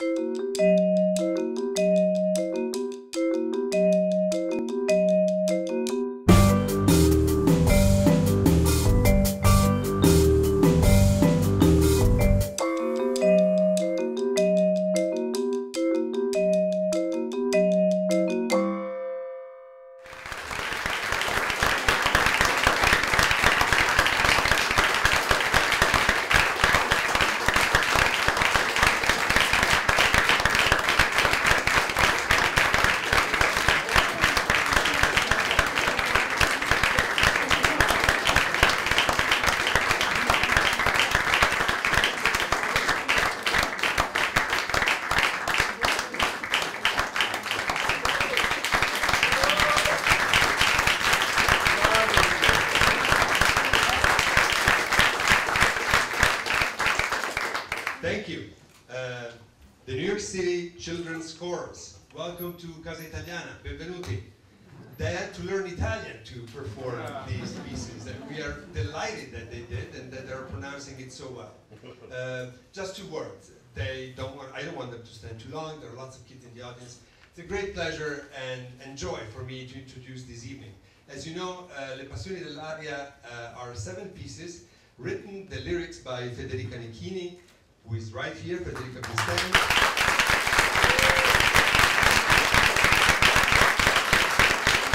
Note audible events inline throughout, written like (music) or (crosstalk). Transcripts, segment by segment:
Thank Welcome to Casa Italiana. Benvenuti. They had to learn Italian to perform these pieces, and we are delighted that they did and that they're pronouncing it so well. (laughs) Uh, just two words. They don't want. I don't want them to stand too long. There are lots of kids in the audience. It's a great pleasure and, and joy for me to introduce this evening. As you know, uh, Le Passioni dell'Aria uh, are seven pieces written, the lyrics by Federica Anichini, who is right here, Federica Pistelli.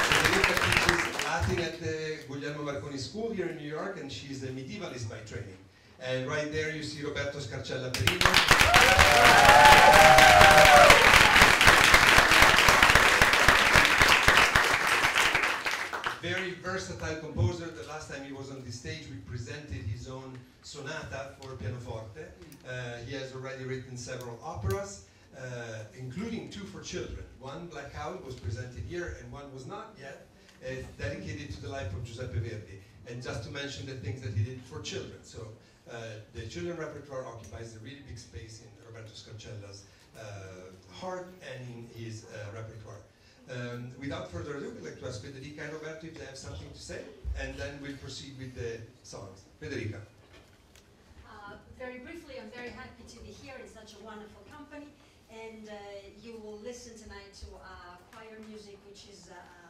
Federica teaches At the Guglielmo Marconi School here in New York, and she's a medievalist by training. And right there you see Roberto Scarcella Perino. Very versatile composer. The last time he was on the stage, we presented his own sonata for pianoforte. Uh, he has already written several operas, uh, including two for children. One, Black Owl, was presented here, and one was not yet, uh, dedicated to the life of Giuseppe Verdi. And just to mention the things that he did for children. So uh, the children repertoire occupies a really big space in Roberto Scarcella's uh, heart and in his uh, repertoire. Um, without further ado, we'd like to ask Federica and Roberto if they have something to say, and then we'll proceed with the songs. Federica. Uh, very briefly, I'm very happy to be here in such a wonderful company, and uh, you will listen tonight to choir music, which is uh,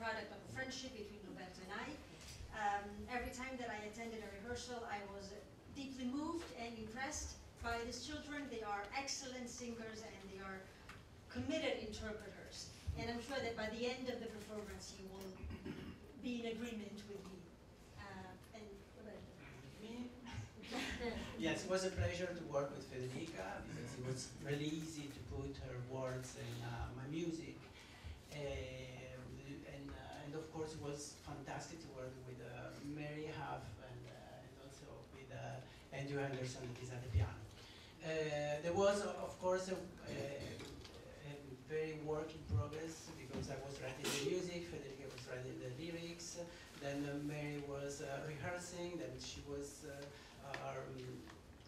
product of a friendship between Roberto and I. Um, every time that I attended a rehearsal, I was deeply moved and impressed by these children. They are excellent singers and they are committed interpreters. And I'm sure that by the end of the performance, you will be in agreement with me. Uh, and (laughs) yes, it was a pleasure to work with Federica because it was really easy to put her words in uh, my music. Uh, of course, it was fantastic to work with uh, Mary Huff and, uh, and also with uh, Andrew Henderson that is at the piano. Uh, there was, of course, a, a, a very work in progress because I was writing the music, Federica was writing the lyrics, then uh, Mary was uh, rehearsing, then she was um,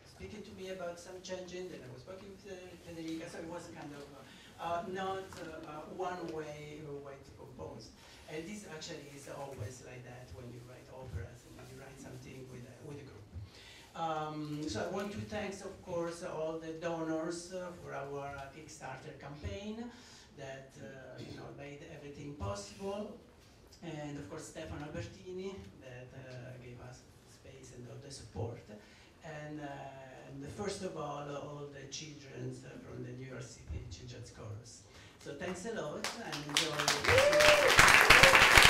speaking to me about some changing, then I was working with uh, Federica, so it was kind of uh, not uh, one way way to compose. And this actually is always like that when you write operas and you write something with a, with a group. Um, so I want to thank, of course, all the donors uh, for our uh, Kickstarter campaign that uh, you know made everything possible, and of course Stefano Albertini that uh, gave us space and all the support, and, uh, and first of all all the children uh, from the New York City Children's Chorus. So thanks a lot and enjoy.